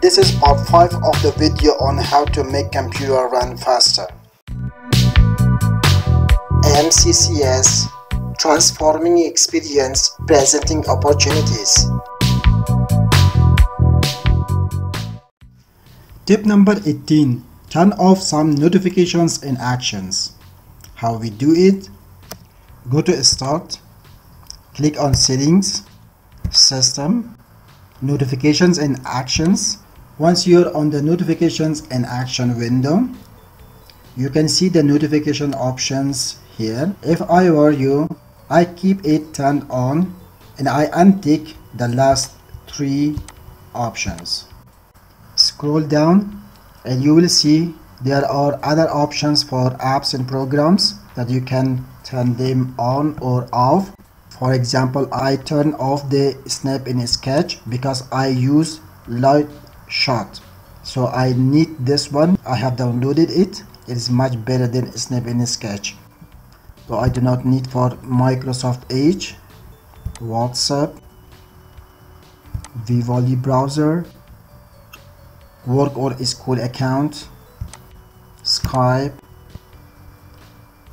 This is part 5 of the video on how to make computer run faster. MCCS Transforming Experience Presenting Opportunities Tip number 18 Turn off some notifications and actions. How we do it? Go to Start, click on Settings, System, Notifications and Actions. Once you're on the Notifications and Action window, you can see the notification options here. If I were you, I keep it turned on and I untick the last three options. Scroll down and you will see there are other options for apps and programs that you can turn them on or off for example I turn off the Snip and Sketch because I use light shot. So I need this one. I have downloaded it. It is much better than Snip and Sketch. So I do not need for Microsoft Edge WhatsApp Vivaldi browser work or school account Skype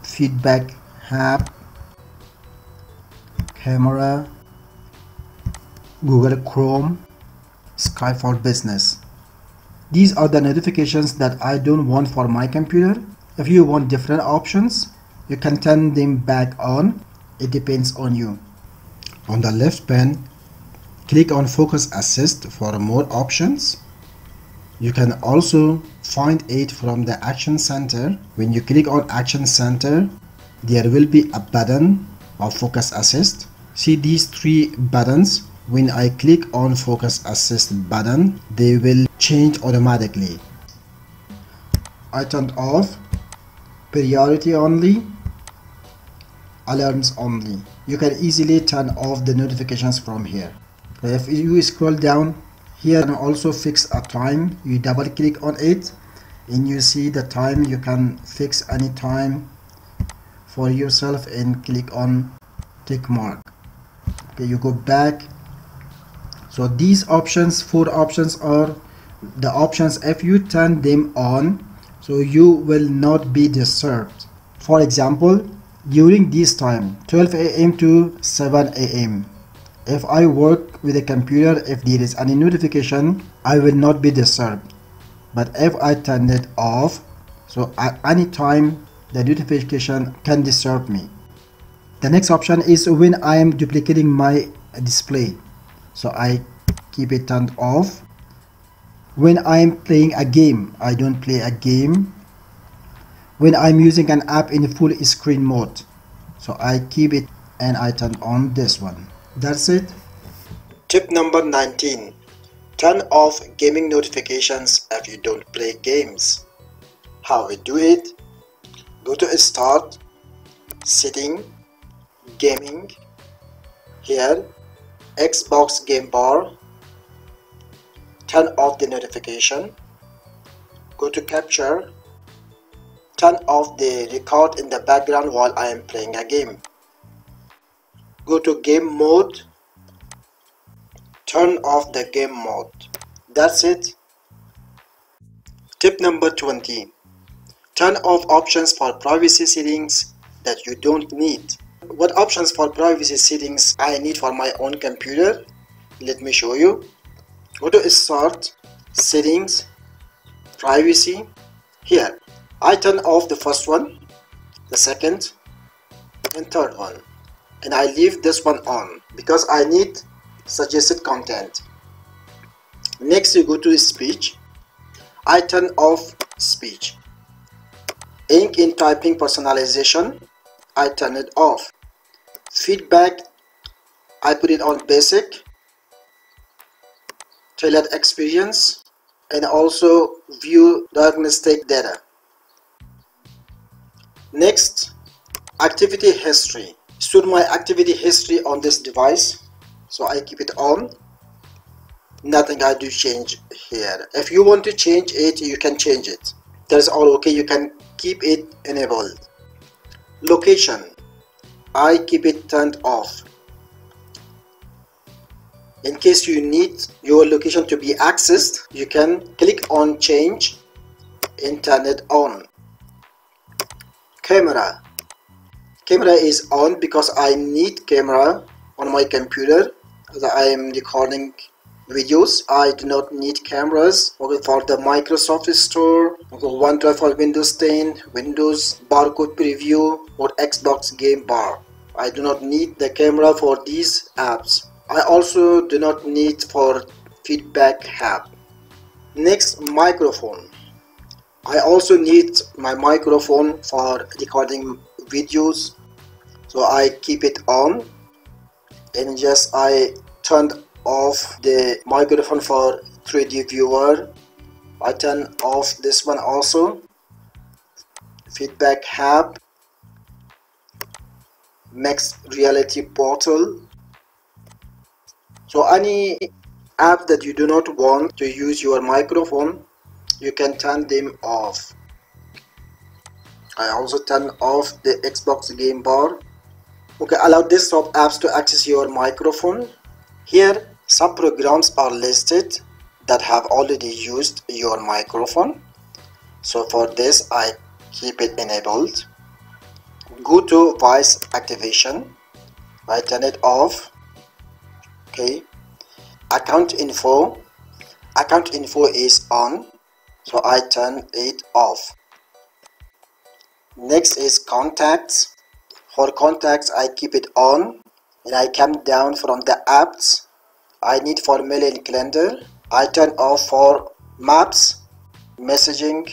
feedback hub camera Google Chrome Skype for business these are the notifications that I don't want for my computer if you want different options you can turn them back on it depends on you on the left pane click on focus assist for more options you can also find it from the Action Center. When you click on Action Center, there will be a button of Focus Assist. See these three buttons. When I click on Focus Assist button, they will change automatically. I turned off priority only, alarms only. You can easily turn off the notifications from here. If you scroll down here and also fix a time you double click on it and you see the time you can fix any time for yourself and click on tick mark okay you go back so these options four options are the options if you turn them on so you will not be disturbed for example during this time 12 a.m to 7 a.m if I work with a computer, if there is any notification, I will not be disturbed. But if I turn it off, so at any time the notification can disturb me. The next option is when I am duplicating my display. So I keep it turned off. When I am playing a game, I don't play a game. When I'm using an app in full screen mode, so I keep it and I turn on this one. That's it. Tip number 19. Turn off gaming notifications if you don't play games. How we do it? Go to Start, Setting, Gaming. Here, Xbox Game Bar. Turn off the notification. Go to Capture. Turn off the record in the background while I am playing a game go to game mode turn off the game mode that's it tip number 20 turn off options for privacy settings that you don't need what options for privacy settings I need for my own computer let me show you go to start settings privacy here I turn off the first one the second and third one and I leave this one on because I need suggested content. Next you go to speech. I turn off speech. Ink in typing personalization. I turn it off. Feedback. I put it on basic. Tailored experience and also view diagnostic data. Next, activity history store my activity history on this device so I keep it on nothing I do change here if you want to change it you can change it that's all okay you can keep it enabled location I keep it turned off. In case you need your location to be accessed you can click on change internet on. Camera. Camera is on because I need camera on my computer. As I am recording videos I do not need cameras. Okay for the Microsoft Store okay, OneDrive for Windows 10 Windows barcode preview or Xbox game bar I do not need the camera for these apps. I also do not need for feedback hub next microphone. I also need my microphone for recording videos so I keep it on. And just I turned off the microphone for 3D viewer. I turn off this one also. Feedback hub mixed reality portal. So any app that you do not want to use your microphone you can turn them off. I also turn off the Xbox game bar. Okay allow desktop apps to access your microphone. Here some programs are listed that have already used your microphone. So for this I keep it enabled go to voice activation I turn it off okay. Account info account info is on so I turn it off. Next is contacts. For contacts I keep it on and I come down from the apps. I need for mail and calendar. I turn off for maps messaging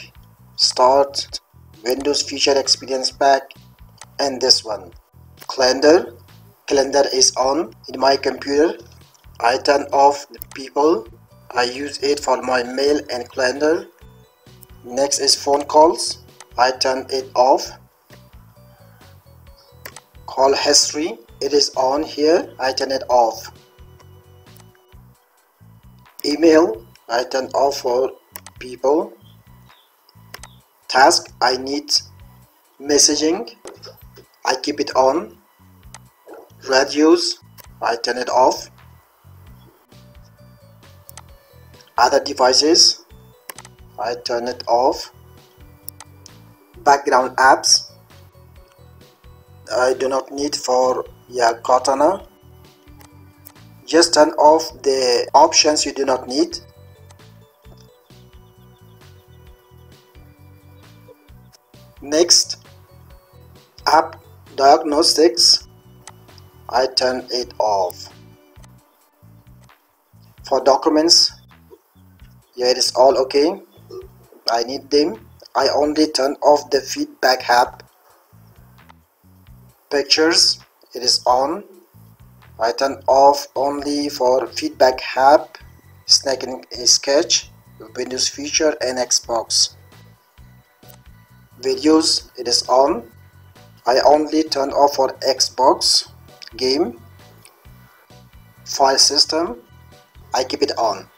start Windows Feature Experience Pack and this one. Calendar. Calendar is on in my computer. I turn off the people. I use it for my mail and calendar. Next is phone calls. I turn it off. Call history. It is on here. I turn it off. Email. I turn off for people. Task. I need messaging I keep it on. Radios I turn it off. Other devices. I turn it off. Background apps. I do not need for your Cortana. Just turn off the options you do not need. Next. App diagnostics I turn it off. For documents yeah it is all okay. I need them. I only turn off the feedback app. Pictures it is on. I turn off only for feedback app Snip and Sketch Windows feature and Xbox. Videos it is on I only turn off for Xbox game file system I keep it on.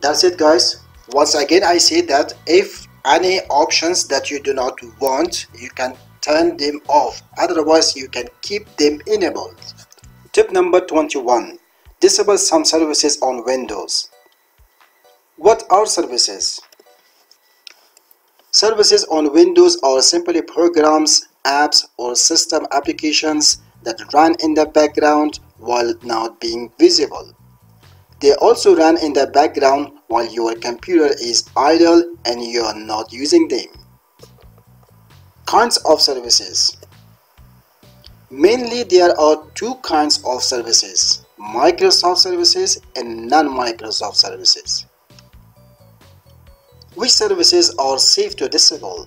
That's it guys. Once again I say that if any options that you do not want you can turn them off. Otherwise you can keep them enabled. Tip number 21 disable some services on Windows. What are services? Services on Windows are simply programs apps or system applications that run in the background while not being visible they also run in the background while your computer is idle and you are not using them. Kinds of services Mainly there are two kinds of services, Microsoft services and non-Microsoft services. Which services are safe to disable?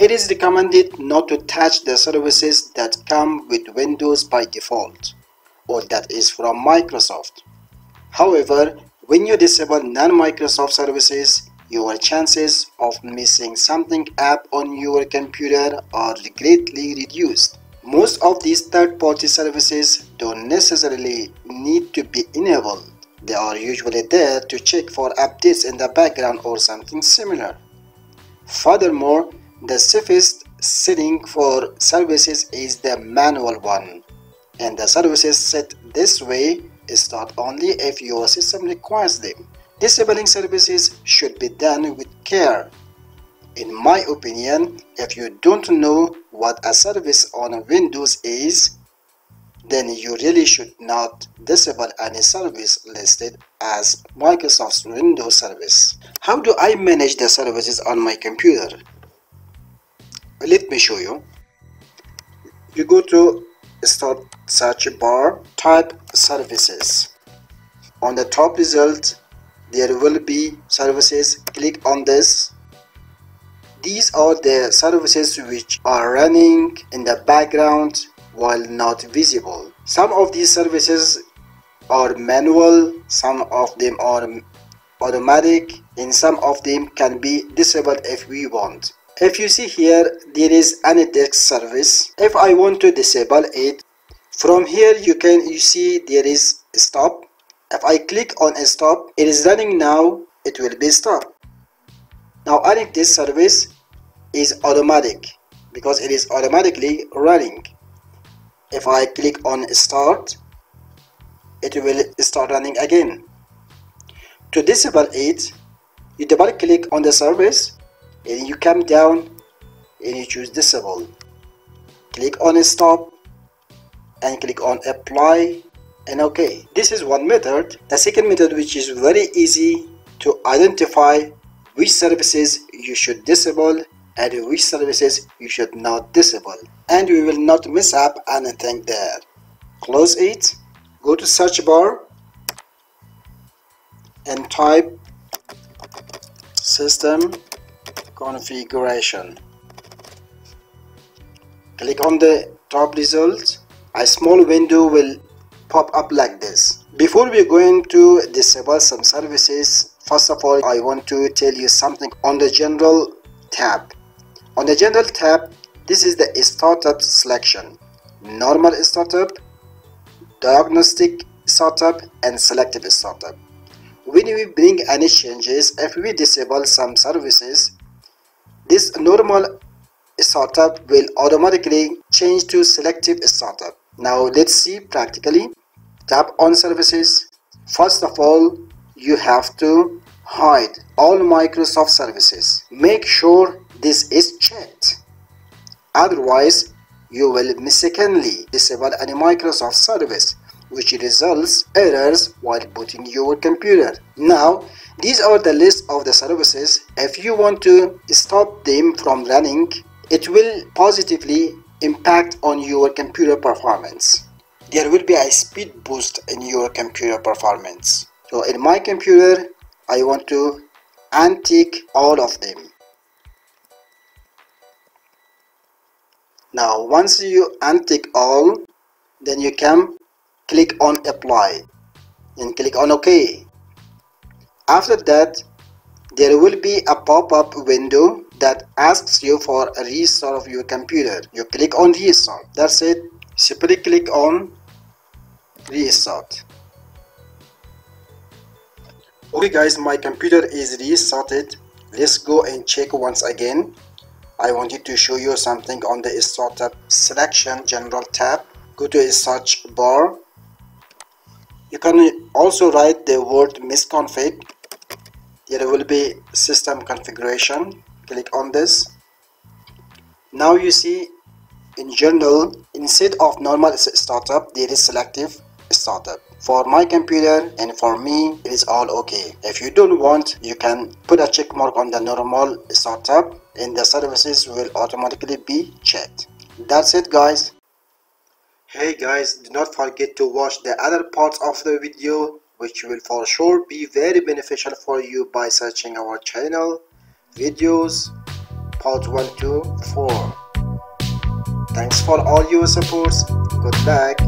It is recommended not to touch the services that come with Windows by default or that is from Microsoft. However, when you disable non-Microsoft services, your chances of missing something app on your computer are greatly reduced. Most of these third-party services don't necessarily need to be enabled. They are usually there to check for updates in the background or something similar. Furthermore, the safest setting for services is the manual one, and the services set this way start only if your system requires them. Disabling services should be done with care. In my opinion, if you don't know what a service on Windows is, then you really should not disable any service listed as Microsoft's Windows service. How do I manage the services on my computer? Let me show you. You go to start search bar, type services. On the top result, there will be services. Click on this. These are the services which are running in the background while not visible. Some of these services are manual, some of them are automatic, and some of them can be disabled if we want. If you see here, there is AnyDesk service. If I want to disable it, from here you can you see there is stop. If I click on stop, it is running now, it will be stopped. Now AnyDesk service is automatic because it is automatically running if I click on start it will start running again to disable it you double click on the service and you come down and you choose disable. Click on stop and click on apply and ok this is one method. The second method which is very easy to identify which services you should disable and which services you should not disable. And we will not miss up anything there. Close it. Go to search bar and type system configuration click on the top results. a small window will pop up like this before we're going to disable some services first of all i want to tell you something on the general tab on the general tab, this is the startup selection. Normal startup, diagnostic startup and selective startup. When we bring any changes, if we disable some services, this normal startup will automatically change to selective startup. Now let's see practically. Tap on services. First of all, you have to hide all Microsoft services. Make sure this is checked. Otherwise, you will mistakenly disable any Microsoft service which results errors while booting your computer. Now, these are the list of the services. If you want to stop them from running, it will positively impact on your computer performance. There will be a speed boost in your computer performance. So in my computer, I want to untick all of them. now once you untick all then you can click on apply and click on ok. After that there will be a pop-up window that asks you for a restart of your computer. You click on restart that's it. Simply click on restart. Okay guys my computer is restarted. Let's go and check once again. I wanted to show you something on the startup selection general tab. Go to a search bar you can also write the word msconfig. There will be system configuration. Click on this. Now you see in general instead of normal startup there is selective startup. For my computer and for me it is all okay. If you don't want you can put a check mark on the normal startup and the services will automatically be checked. That's it guys hey guys do not forget to watch the other parts of the video which will for sure be very beneficial for you by searching our channel videos part 1 to 4 thanks for all your supports. Good luck